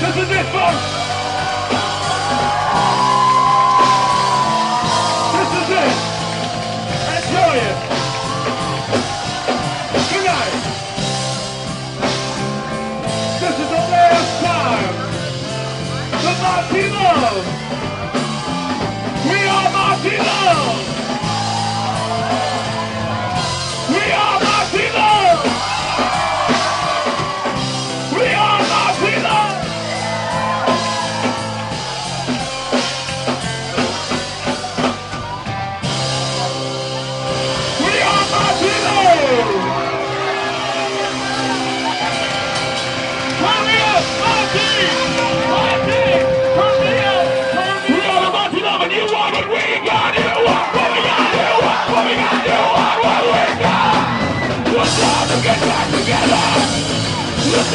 This is it, folks!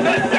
Let's go.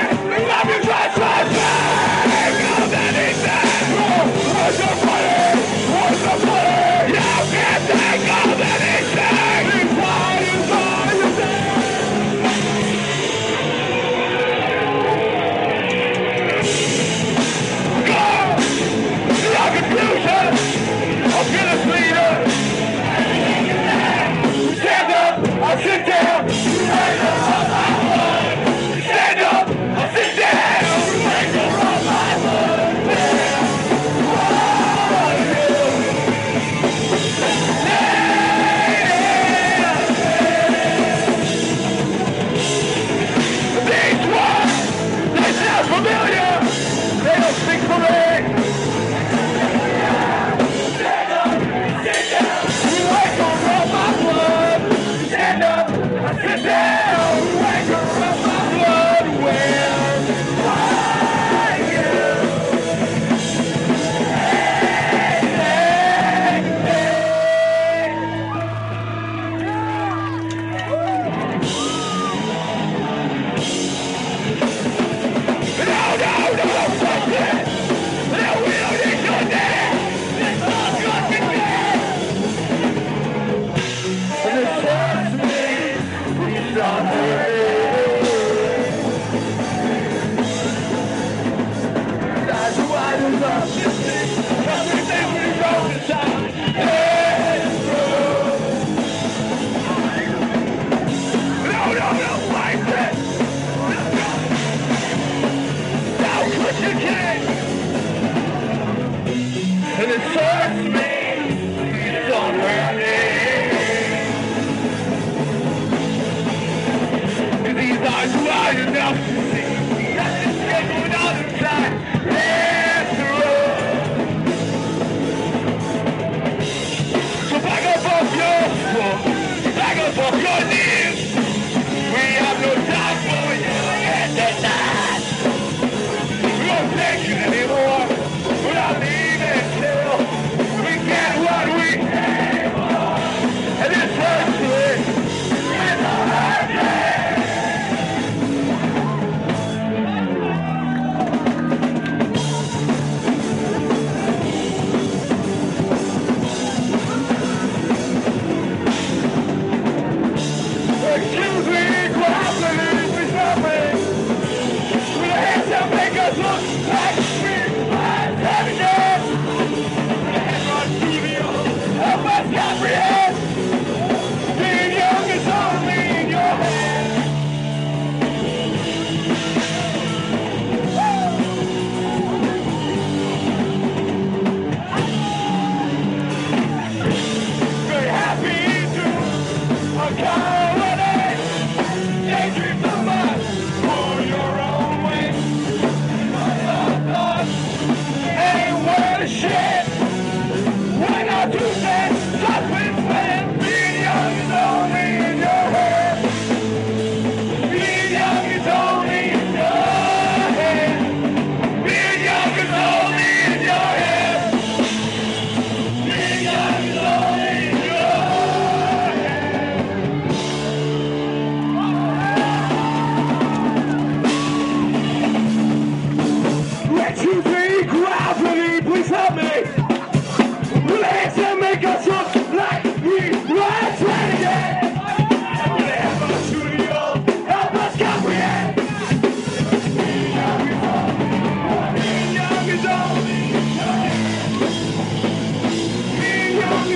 I'm high enough to see? That's the shit without.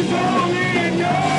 Don't need